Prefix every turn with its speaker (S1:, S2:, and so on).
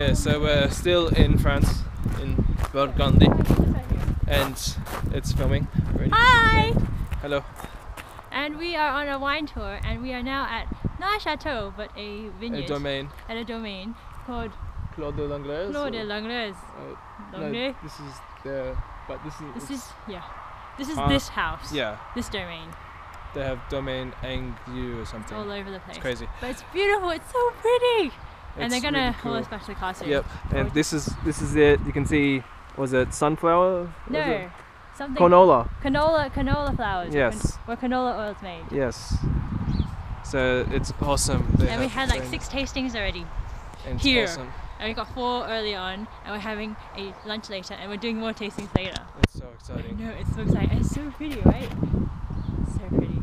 S1: Yeah, so we're still in France, in Burgundy, and it's filming. Ready?
S2: Hi!
S1: Hello.
S2: And we are on a wine tour, and we are now at not a chateau, but a vineyard.
S1: A domain.
S2: at a domain called
S1: Claude de Langlaise.
S2: Clos de Langlaise.
S1: uh, no, this is the. But this is.
S2: This
S1: it's-
S2: is yeah. This is
S1: Uh,
S2: this house.
S1: Yeah,
S2: This domain.
S1: they have domain Anglieu or
S2: It's
S1: something.
S2: all over the place.
S1: It's crazy.
S2: But it's beautiful. It's so pretty. And they're gonna
S1: really cool.
S2: back to the car soon.
S1: Yep, and this is this is it. You can see, was it sunflower?
S2: No.
S1: it?
S2: Something.
S1: Canola.
S2: Canola. Canola flowers. where
S1: Yes.
S2: can- Where canola oil is made.
S1: Yes. So it's awesome. They
S2: And we had like six tastings already.
S1: and
S2: here.
S1: Awesome.
S2: And we got four early on, and we're having a lunch later, and we're doing more tastings later.
S1: It's so exciting.
S2: No, it's so exciting. It's so pretty, right? So pretty.